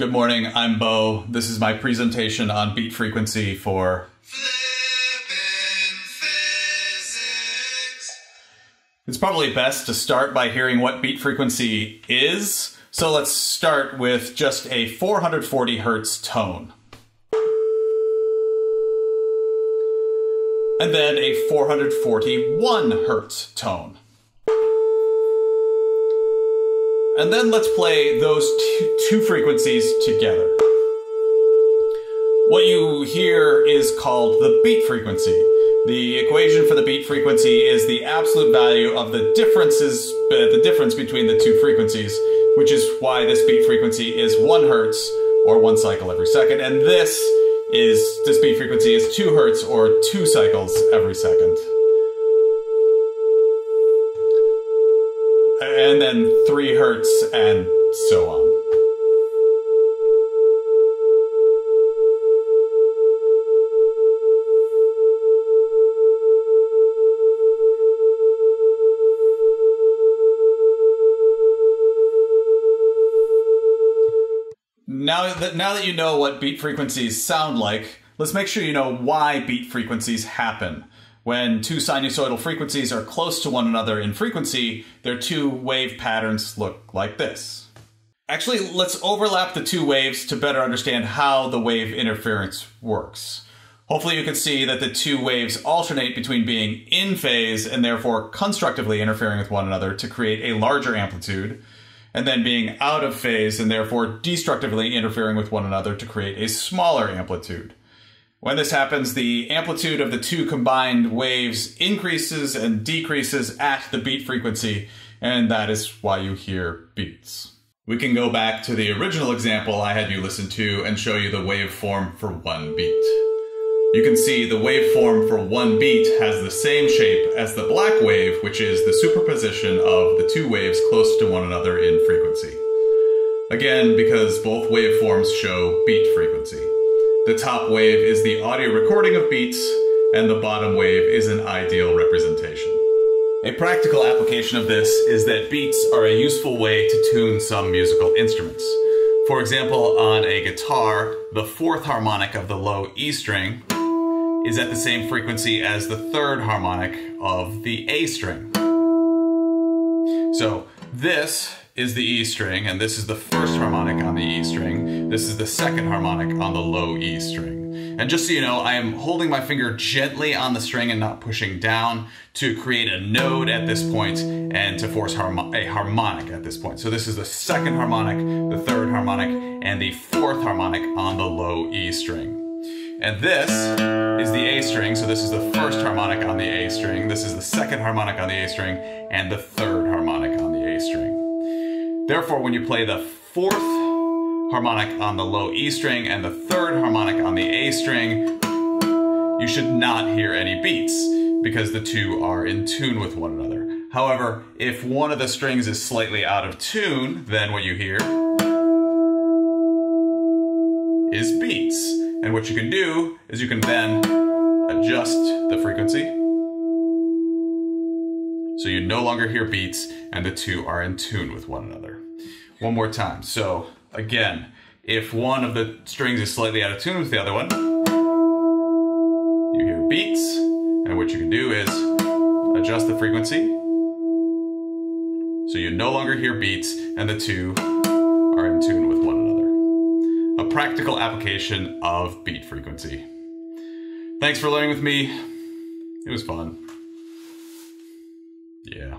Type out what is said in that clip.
Good morning, I'm Bo. This is my presentation on beat frequency for It's probably best to start by hearing what beat frequency is. So let's start with just a 440 hertz tone. And then a 441 hertz tone. And then let's play those two, frequencies together. What you hear is called the beat frequency. The equation for the beat frequency is the absolute value of the differences, uh, the difference between the two frequencies, which is why this beat frequency is one hertz or one cycle every second, and this is this beat frequency is two hertz or two cycles every second. And then three hertz, and so on. Now that, now that you know what beat frequencies sound like, let's make sure you know why beat frequencies happen. When two sinusoidal frequencies are close to one another in frequency, their two wave patterns look like this. Actually, let's overlap the two waves to better understand how the wave interference works. Hopefully you can see that the two waves alternate between being in phase and therefore constructively interfering with one another to create a larger amplitude, and then being out of phase and therefore destructively interfering with one another to create a smaller amplitude. When this happens, the amplitude of the two combined waves increases and decreases at the beat frequency, and that is why you hear beats. We can go back to the original example I had you listen to and show you the waveform for one beat. You can see the waveform for one beat has the same shape as the black wave, which is the superposition of the two waves close to one another in frequency. Again, because both waveforms show beat frequency. The top wave is the audio recording of beats, and the bottom wave is an ideal representation. A practical application of this is that beats are a useful way to tune some musical instruments. For example, on a guitar, the fourth harmonic of the low E string is at the same frequency as the third harmonic of the A string. So this is the E string, and this is the first harmonic on the E string. This is the second harmonic on the low E string. And just so you know, I am holding my finger gently on the string and not pushing down to create a node at this point and to force a harmonic at this point. So this is the second harmonic, the third harmonic, and the fourth harmonic on the low E string. And this is the A string, so this is the first harmonic on the A string, this is the second harmonic on the A string, and the third harmonic Therefore, when you play the fourth harmonic on the low E string and the third harmonic on the A string, you should not hear any beats because the two are in tune with one another. However, if one of the strings is slightly out of tune, then what you hear is beats. And what you can do is you can then adjust the frequency so you no longer hear beats and the two are in tune with one another. One more time. So again, if one of the strings is slightly out of tune with the other one, you hear beats, and what you can do is adjust the frequency so you no longer hear beats and the two are in tune with one another. A practical application of beat frequency. Thanks for learning with me. It was fun. Yeah.